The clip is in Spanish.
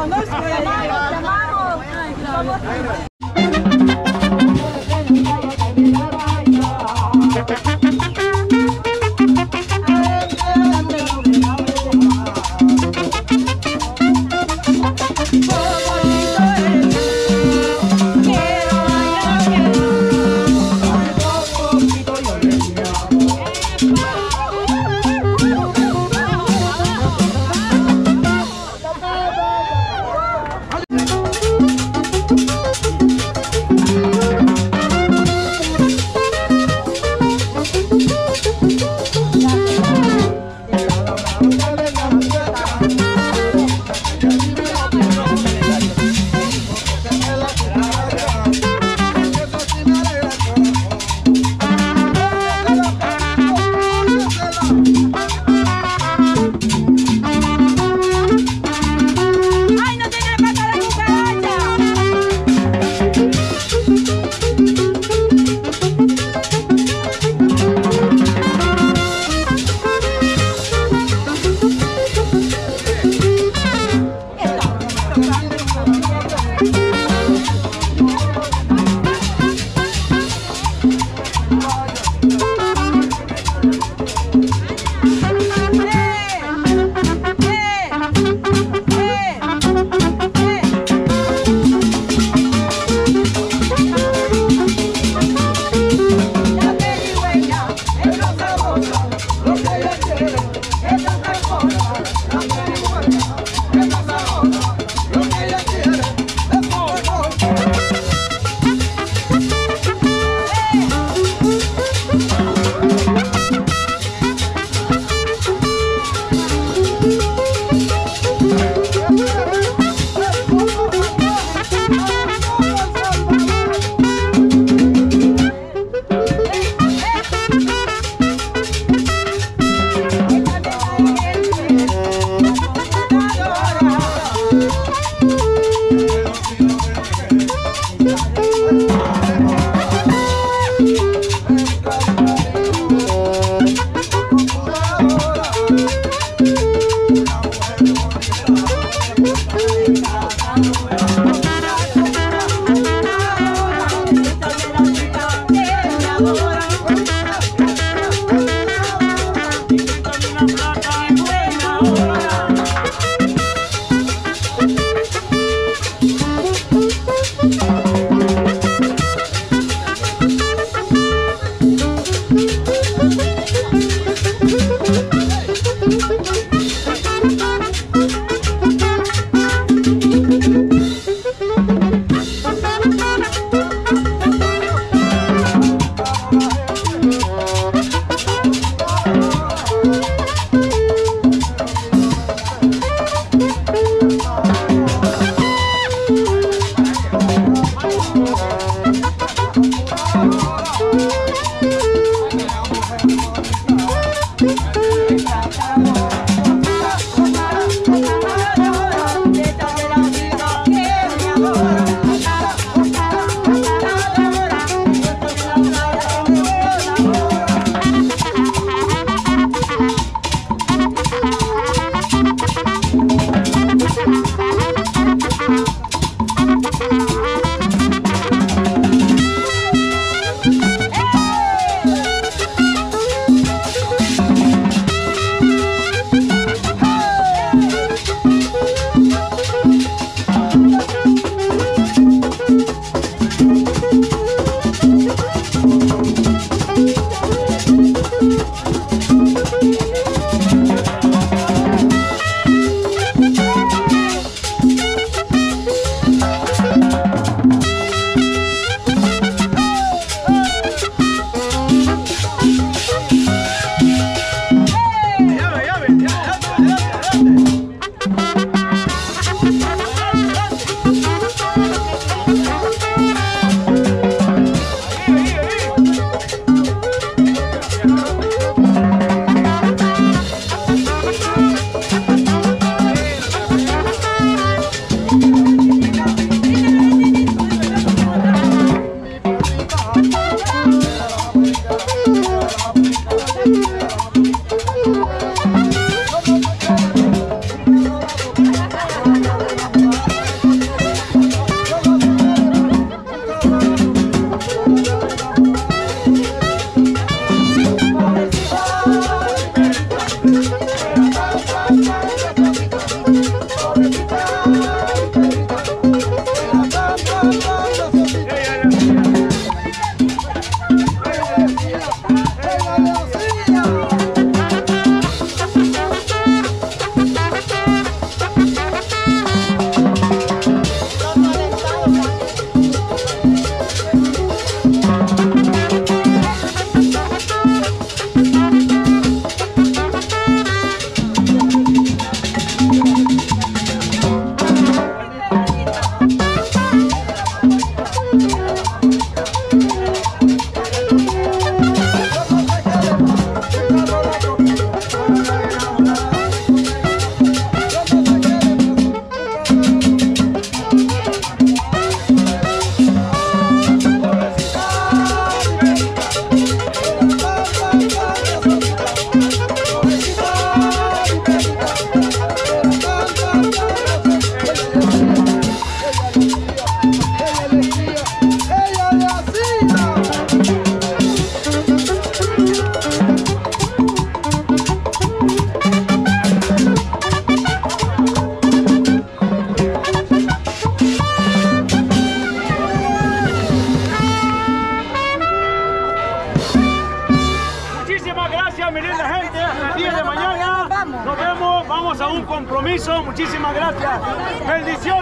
conozco. Te amamos, te. ahora. Muchísimas gracias. Bendiciones